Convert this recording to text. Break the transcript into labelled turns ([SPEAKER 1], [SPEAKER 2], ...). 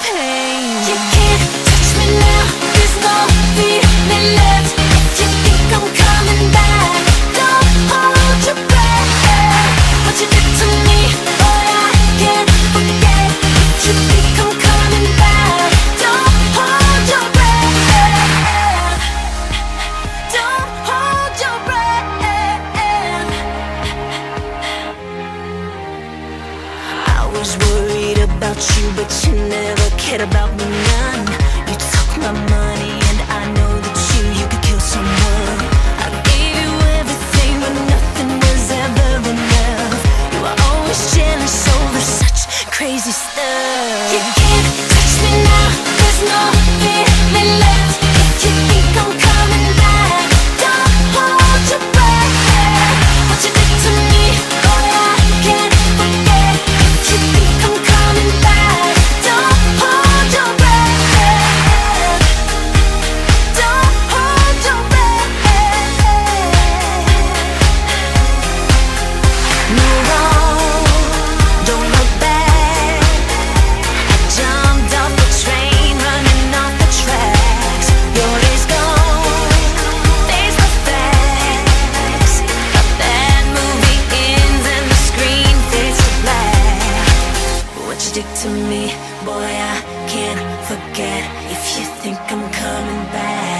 [SPEAKER 1] pain. about you, but you never cared about me none. forget if you think I'm coming back.